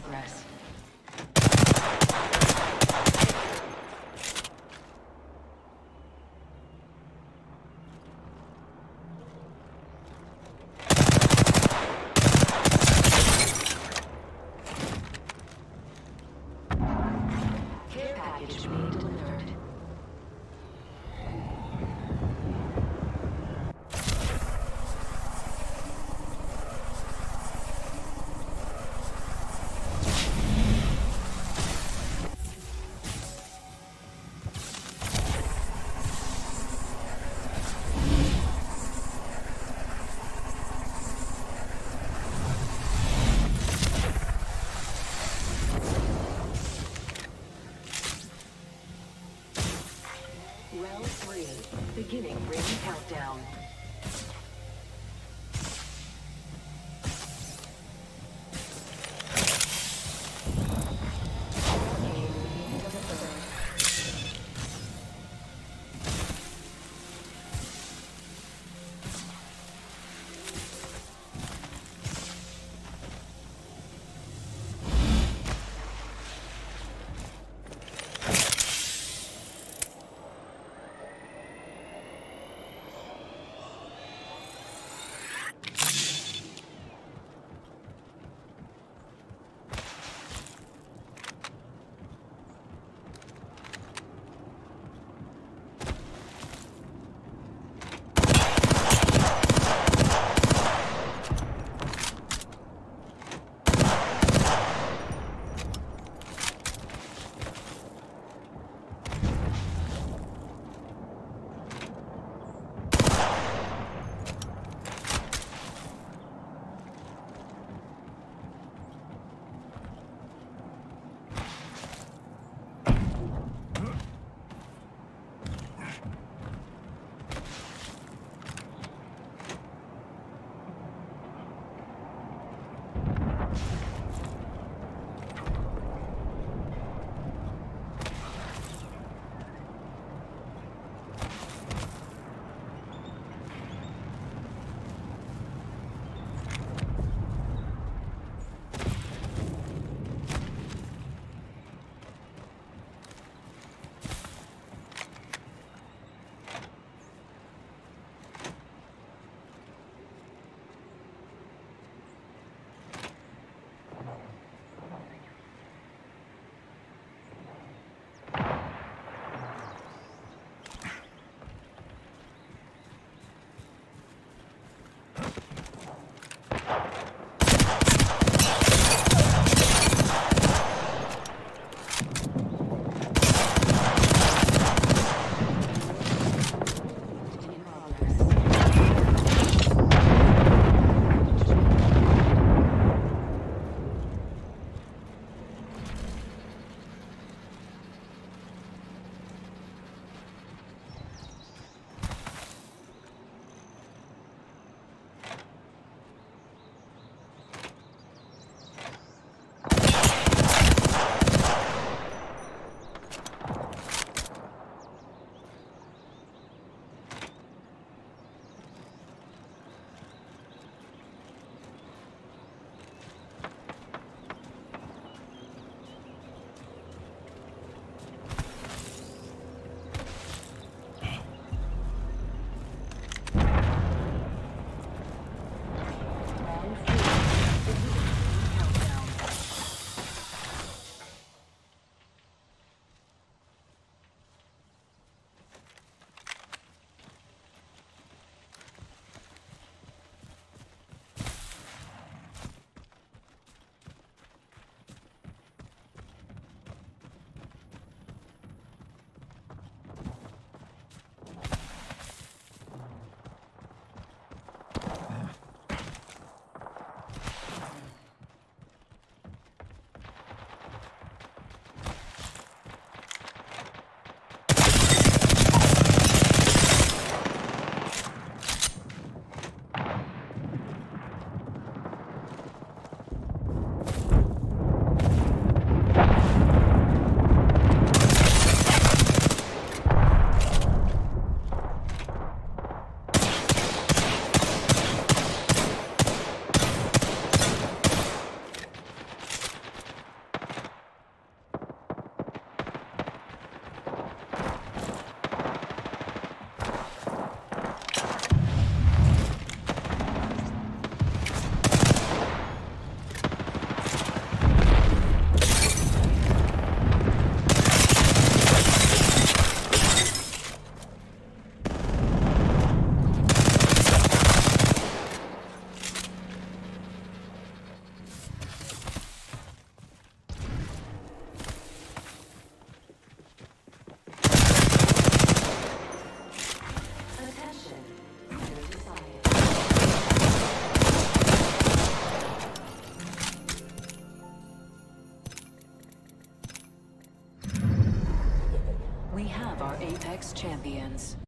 progress. Round three. Beginning ring countdown. Apex champions.